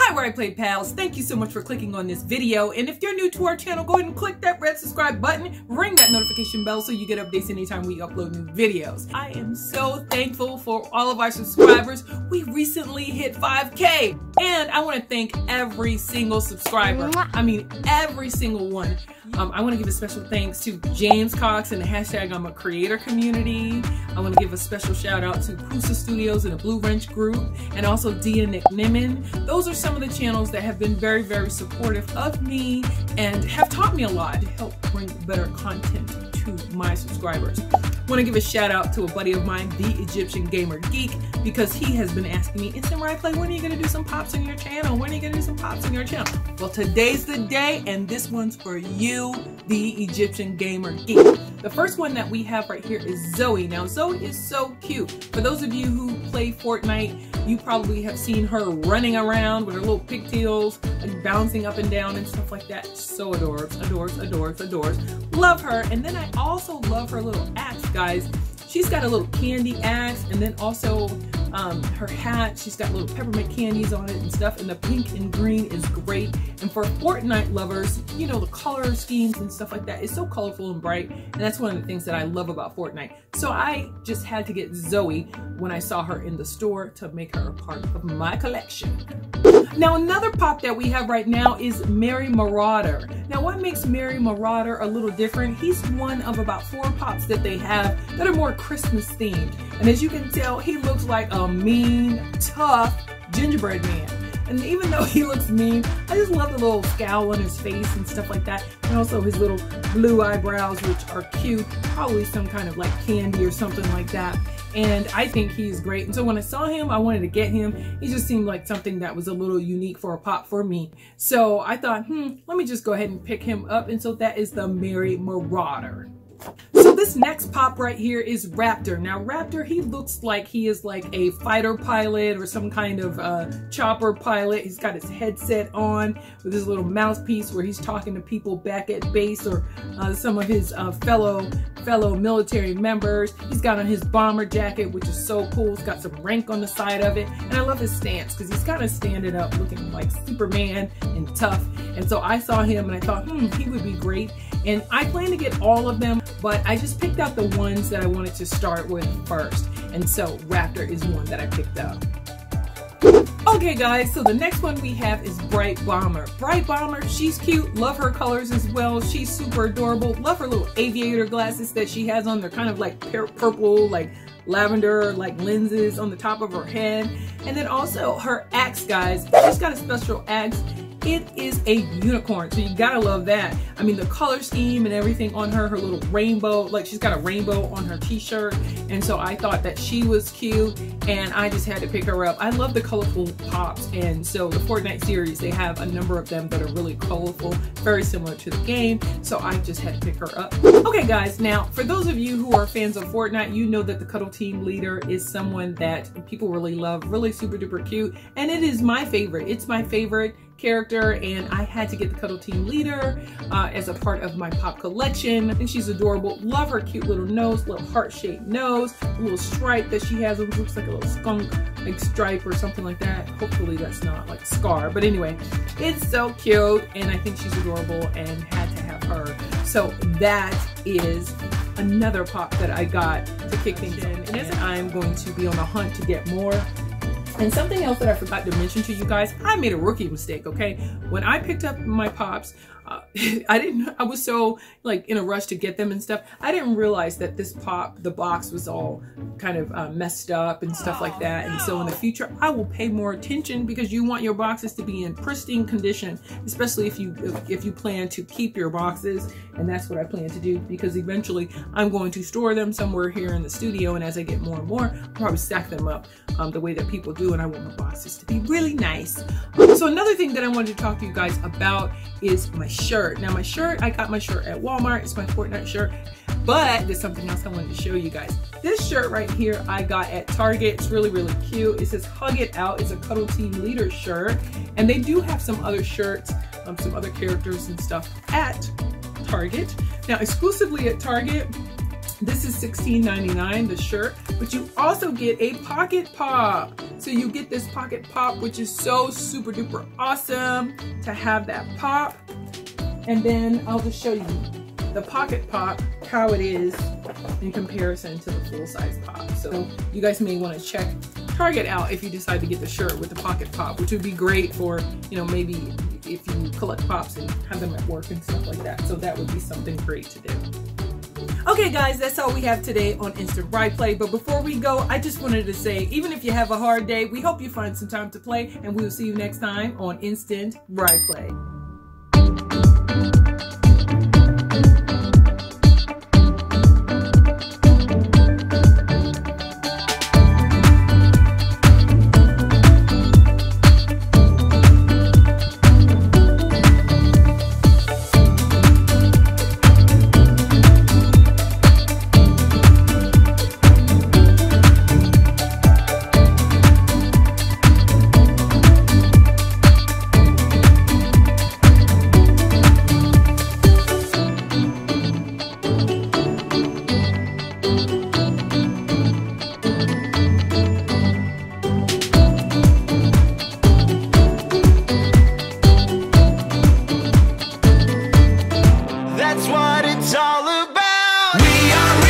Hi, I play Pals, thank you so much for clicking on this video. And if you're new to our channel, go ahead and click that red subscribe button, ring that notification bell so you get updates anytime we upload new videos. I am so thankful for all of our subscribers. We recently hit 5K. And I want to thank every single subscriber. I mean, every single one. Um, I want to give a special thanks to James Cox and the hashtag I'm a creator community. I want to give a special shout out to Pusa Studios and the Blue Wrench Group and also Dia Nick Nimmin. Those are some of the channels that have been very, very supportive of me and have taught me a lot to help bring better content to my subscribers. Want to give a shout out to a buddy of mine, the Egyptian Gamer Geek, because he has been asking me, Instant Play, when are you going to do some pops on your channel? When are you going to do some pops on your channel? Well, today's the day, and this one's for you, the Egyptian Gamer Geek. The first one that we have right here is Zoey. Now, Zoey is so cute. For those of you who play Fortnite, you probably have seen her running around with her little pigtails and bouncing up and down and stuff like that. So adores, adores, adores, adores. Love her. And then I also love her little axe, guys. She's got a little candy axe and then also um, her hat. She's got little peppermint candies on it and stuff. And the pink and green is great. And for Fortnite lovers, you know, the color schemes and stuff like that is so colorful and bright. And that's one of the things that I love about Fortnite. So I just had to get Zoey when I saw her in the store to make her a part of my collection. Now another pop that we have right now is Merry Marauder. Now what makes Merry Marauder a little different? He's one of about four pops that they have that are more Christmas themed. And as you can tell, he looks like a mean, tough gingerbread man. And even though he looks mean, I just love the little scowl on his face and stuff like that. And also his little blue eyebrows, which are cute. Probably some kind of like candy or something like that and I think he's great. And so when I saw him, I wanted to get him. He just seemed like something that was a little unique for a pop for me. So I thought, hmm, let me just go ahead and pick him up. And so that is the Merry Marauder. So this next pop right here is Raptor. Now Raptor, he looks like he is like a fighter pilot or some kind of uh, chopper pilot. He's got his headset on with his little mouthpiece where he's talking to people back at base or uh, some of his uh, fellow fellow military members. He's got on his bomber jacket, which is so cool. It's got some rank on the side of it. And I love his stance because he's kind of standing up looking like Superman and tough. And so I saw him and I thought, hmm, he would be great. And I plan to get all of them, but I just picked out the ones that I wanted to start with first. And so Raptor is one that I picked up. Okay guys, so the next one we have is Brite Bomber. Brite Bomber, she's cute, love her colors as well. She's super adorable. Love her little aviator glasses that she has on. They're kind of like purple, like lavender, like lenses on the top of her head. And then also her axe, guys. She's got a special axe it is a unicorn, so you gotta love that. I mean, the color scheme and everything on her, her little rainbow, like she's got a rainbow on her t-shirt. And so I thought that she was cute and I just had to pick her up. I love the colorful pops. And so the Fortnite series, they have a number of them that are really colorful, very similar to the game. So I just had to pick her up. Okay guys, now for those of you who are fans of Fortnite, you know that the Cuddle Team leader is someone that people really love, really super duper cute. And it is my favorite. It's my favorite character and I had to get the Cuddle Team Leader uh, as a part of my pop collection. I think she's adorable. Love her cute little nose, little heart-shaped nose, little stripe that she has, which looks like a little skunk like stripe or something like that. Hopefully that's not like scar, but anyway, it's so cute and I think she's adorable and had to have her. So that is another pop that I got to kick things in and as I'm going to be on the hunt to get more and something else that I forgot to mention to you guys, I made a rookie mistake, okay? When I picked up my pops, uh, I didn't, I was so like in a rush to get them and stuff. I didn't realize that this pop, the box was all kind of uh, messed up and stuff like that. And so in the future, I will pay more attention because you want your boxes to be in pristine condition, especially if you, if, if you plan to keep your boxes. And that's what I plan to do because eventually I'm going to store them somewhere here in the studio. And as I get more and more, I'll probably stack them up um, the way that people do. And I want my boxes to be really nice. So another thing that I wanted to talk to you guys about is my shirt. Now my shirt, I got my shirt at Walmart. It's my Fortnite shirt. But there's something else I wanted to show you guys. This shirt right here I got at Target. It's really, really cute. It says Hug It Out. It's a Cuddle Team Leader shirt. And they do have some other shirts, um, some other characters and stuff at Target. Now exclusively at Target, this is $16.99, the shirt, but you also get a pocket pop. So you get this pocket pop, which is so super duper awesome to have that pop. And then I'll just show you the pocket pop, how it is in comparison to the full size pop. So you guys may want to check Target out if you decide to get the shirt with the pocket pop, which would be great for, you know, maybe if you collect pops and have them at work and stuff like that. So that would be something great to do. Okay guys, that's all we have today on Instant Ry Play. But before we go, I just wanted to say, even if you have a hard day, we hope you find some time to play and we'll see you next time on Instant Ry Play. It's all about. We are